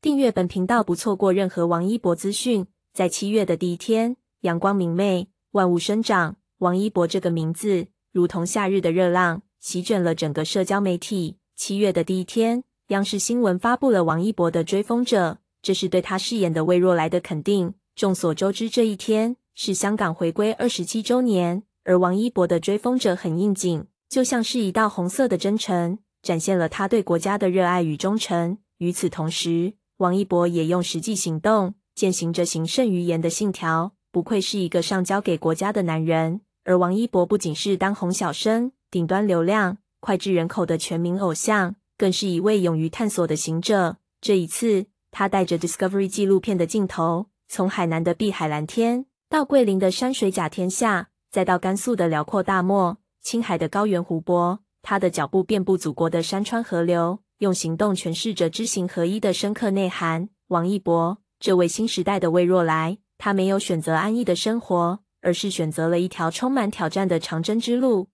订阅本频道，不错过任何王一博资讯。在七月的第一天，阳光明媚，万物生长。王一博这个名字，如同夏日的热浪，席卷了整个社交媒体。七月的第一天，央视新闻发布了王一博的追风者，这是对他饰演的魏若来的肯定。众所周知，这一天是香港回归二十七周年，而王一博的追风者很应景，就像是一道红色的征程，展现了他对国家的热爱与忠诚。与此同时，王一博也用实际行动践行着行胜于言的信条，不愧是一个上交给国家的男人。而王一博不仅是当红小生、顶端流量、脍炙人口的全民偶像，更是一位勇于探索的行者。这一次，他带着 Discovery 纪录片的镜头，从海南的碧海蓝天，到桂林的山水甲天下，再到甘肃的辽阔大漠、青海的高原湖泊，他的脚步遍布祖国的山川河流，用行动诠释着知行合一的深刻内涵。王一博，这位新时代的魏若来，他没有选择安逸的生活。而是选择了一条充满挑战的长征之路。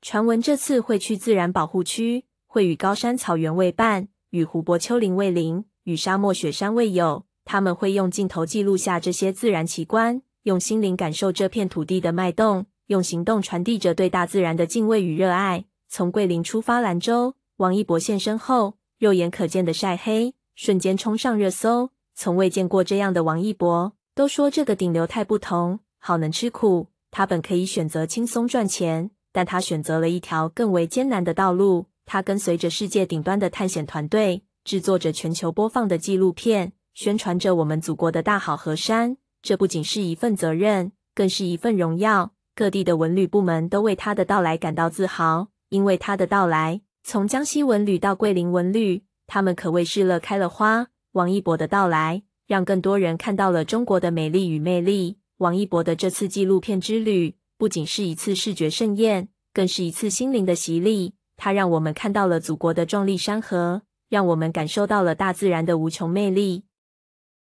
传闻这次会去自然保护区，会与高山草原为伴，与湖泊丘陵为邻，与沙漠雪山为友。他们会用镜头记录下这些自然奇观，用心灵感受这片土地的脉动，用行动传递着对大自然的敬畏与热爱。从桂林出发兰州，王一博现身后，肉眼可见的晒黑，瞬间冲上热搜。从未见过这样的王一博，都说这个顶流太不同。好能吃苦，他本可以选择轻松赚钱，但他选择了一条更为艰难的道路。他跟随着世界顶端的探险团队，制作着全球播放的纪录片，宣传着我们祖国的大好河山。这不仅是一份责任，更是一份荣耀。各地的文旅部门都为他的到来感到自豪，因为他的到来，从江西文旅到桂林文旅，他们可谓是乐开了花。王一博的到来，让更多人看到了中国的美丽与魅力。王一博的这次纪录片之旅，不仅是一次视觉盛宴，更是一次心灵的洗礼。它让我们看到了祖国的壮丽山河，让我们感受到了大自然的无穷魅力。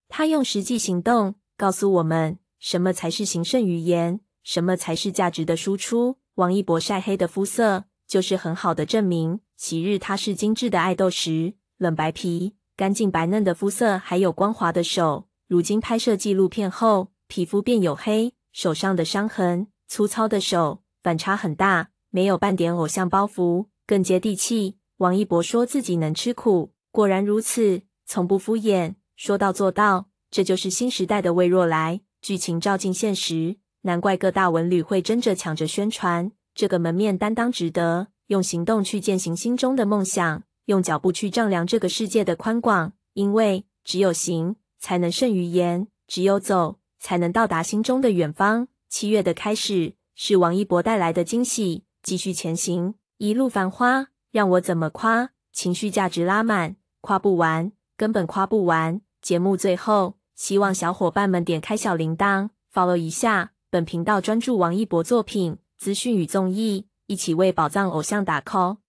他用实际行动告诉我们，什么才是行胜于言，什么才是价值的输出。王一博晒黑的肤色，就是很好的证明。昔日他是精致的爱豆时，冷白皮、干净白嫩的肤色，还有光滑的手。如今拍摄纪录片后，皮肤变黝黑，手上的伤痕，粗糙的手，反差很大，没有半点偶像包袱，更接地气。王一博说自己能吃苦，果然如此，从不敷衍，说到做到，这就是新时代的魏若来。剧情照进现实，难怪各大文旅会争着抢着宣传，这个门面担当值得，用行动去践行心中的梦想，用脚步去丈量这个世界的宽广，因为只有行才能胜于言，只有走。才能到达心中的远方。七月的开始是王一博带来的惊喜，继续前行，一路繁花，让我怎么夸？情绪价值拉满，夸不完，根本夸不完。节目最后，希望小伙伴们点开小铃铛，follow 一下本频道，专注王一博作品资讯与综艺，一起为宝藏偶像打 call。